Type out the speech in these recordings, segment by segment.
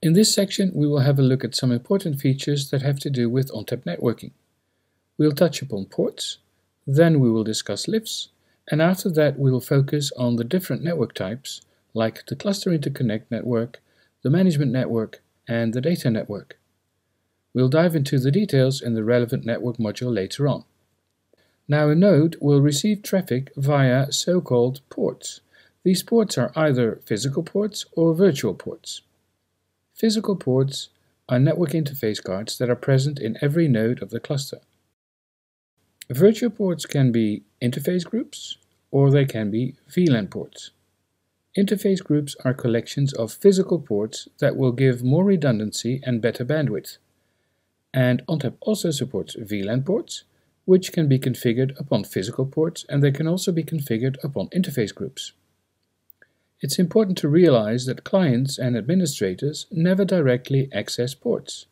In this section, we will have a look at some important features that have to do with ONTAP networking. We'll touch upon ports, then we will discuss LIFs, and after that we will focus on the different network types, like the cluster interconnect network, the management network, and the data network. We'll dive into the details in the relevant network module later on. Now a node will receive traffic via so-called ports. These ports are either physical ports or virtual ports. Physical ports are network interface cards that are present in every node of the cluster. Virtual ports can be interface groups or they can be VLAN ports. Interface groups are collections of physical ports that will give more redundancy and better bandwidth. And ONTAP also supports VLAN ports, which can be configured upon physical ports and they can also be configured upon interface groups. It's important to realize that clients and administrators never directly access ports.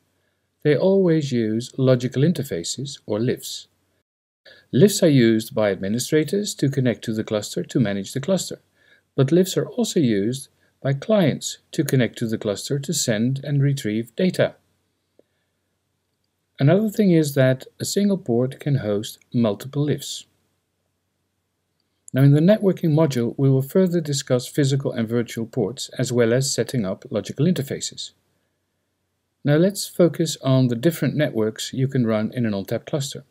They always use logical interfaces, or LIFs. LIFs are used by administrators to connect to the cluster to manage the cluster, but LIFs are also used by clients to connect to the cluster to send and retrieve data. Another thing is that a single port can host multiple LIFs. Now in the networking module, we will further discuss physical and virtual ports, as well as setting up logical interfaces. Now let's focus on the different networks you can run in an ONTAP cluster.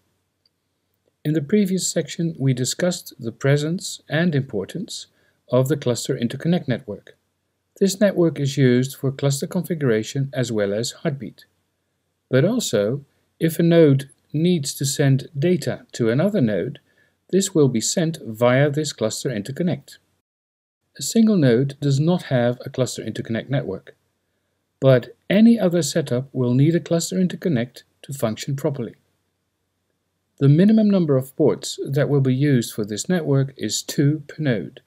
In the previous section, we discussed the presence and importance of the cluster interconnect network. This network is used for cluster configuration as well as heartbeat. But also, if a node needs to send data to another node, this will be sent via this cluster interconnect. A single node does not have a cluster interconnect network, but any other setup will need a cluster interconnect to function properly. The minimum number of ports that will be used for this network is 2 per node.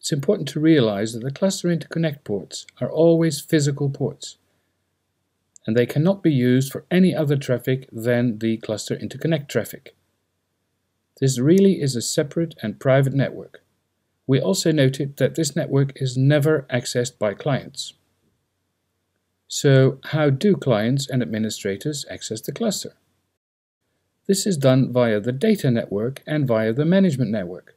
It's important to realize that the cluster interconnect ports are always physical ports, and they cannot be used for any other traffic than the cluster interconnect traffic. This really is a separate and private network. We also noted that this network is never accessed by clients. So how do clients and administrators access the cluster? This is done via the data network and via the management network.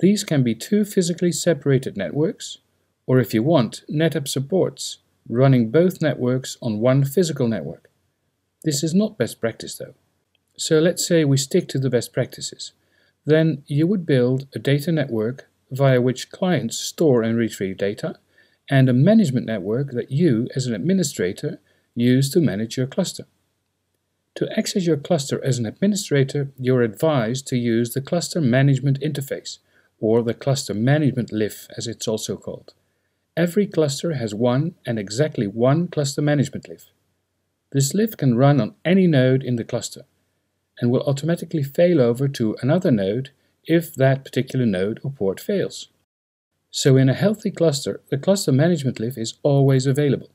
These can be two physically separated networks, or if you want, NetApp supports running both networks on one physical network. This is not best practice though. So let's say we stick to the best practices. Then you would build a data network via which clients store and retrieve data, and a management network that you, as an administrator, use to manage your cluster. To access your cluster as an administrator, you're advised to use the Cluster Management Interface, or the Cluster Management LIF as it's also called. Every cluster has one and exactly one cluster management LIF. This LIF can run on any node in the cluster and will automatically fail over to another node if that particular node or port fails. So in a healthy cluster, the cluster management LIF is always available.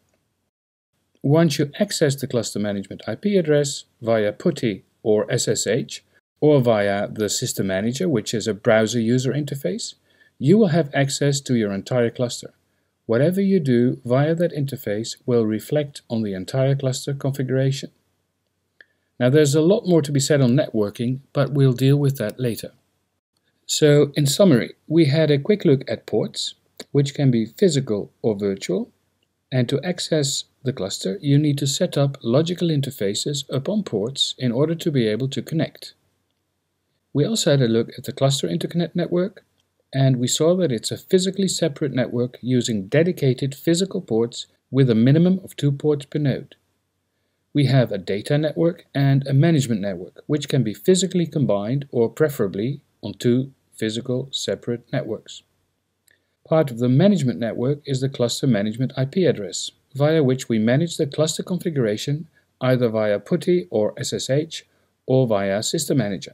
Once you access the cluster management IP address via PuTTY or SSH, or via the System Manager, which is a browser user interface, you will have access to your entire cluster. Whatever you do via that interface will reflect on the entire cluster configuration. Now there's a lot more to be said on networking, but we'll deal with that later. So in summary, we had a quick look at ports, which can be physical or virtual, and to access the cluster you need to set up logical interfaces upon ports in order to be able to connect. We also had a look at the cluster interconnect network, and we saw that it's a physically separate network using dedicated physical ports with a minimum of two ports per node we have a data network and a management network, which can be physically combined or preferably on two physical separate networks. Part of the management network is the cluster management IP address, via which we manage the cluster configuration either via PuTTY or SSH or via System Manager.